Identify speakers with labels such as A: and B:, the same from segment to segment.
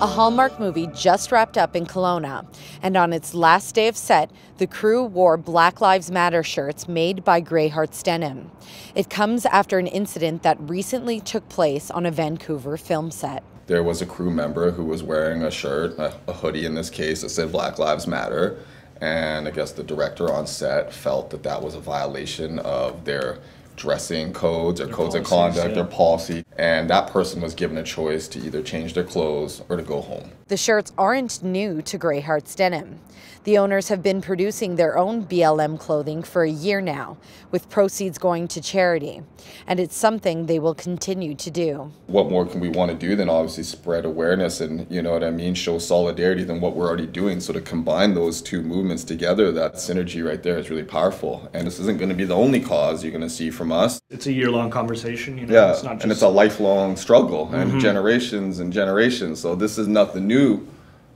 A: A Hallmark movie just wrapped up in Kelowna, and on its last day of set, the crew wore Black Lives Matter shirts made by Grey Hearts Denim. It comes after an incident that recently took place on a Vancouver film set.
B: There was a crew member who was wearing a shirt, a hoodie in this case, that said Black Lives Matter, and I guess the director on set felt that that was a violation of their dressing codes or their codes of conduct, yeah. their policy, and that person was given a choice to either change their clothes or to go home.
A: The shirts aren't new to Grey Hearts Denim. The owners have been producing their own BLM clothing for a year now, with proceeds going to charity, and it's something they will continue to do.
B: What more can we want to do than obviously spread awareness and, you know what I mean, show solidarity than what we're already doing. So to combine those two movements together, that synergy right there is really powerful. And this isn't going to be the only cause you're going to see from from us.
C: It's a year long conversation, you know.
B: Yeah, it's just... and it's a lifelong struggle and mm-hmm. generations and generations. So this is nothing new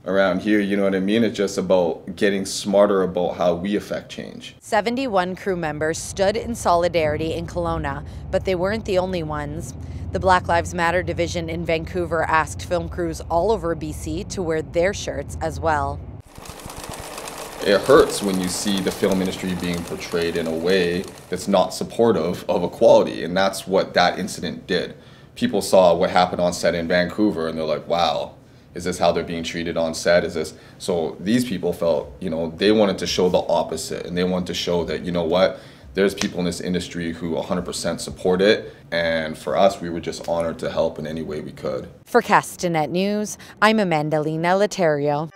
B: around here, you know what I mean? It's just about getting smarter about how we affect change.
A: 71 crew members stood in solidarity in Kelowna, but they weren't the only ones. The Black Lives Matter division in Vancouver asked film crews all over BC to wear their shirts as well
B: it hurts when you see the film industry being portrayed in a way that's not supportive of equality. And that's what that incident did. People saw what happened on set in Vancouver and they're like, wow, is this how they're being treated on set? Is this so these people felt, you know, they wanted to show the opposite and they wanted to show that, you know what, there's people in this industry who 100% support it. And for us, we were just honored to help in any way we could.
A: For Castanet News, I'm Amanda Lena Laterio.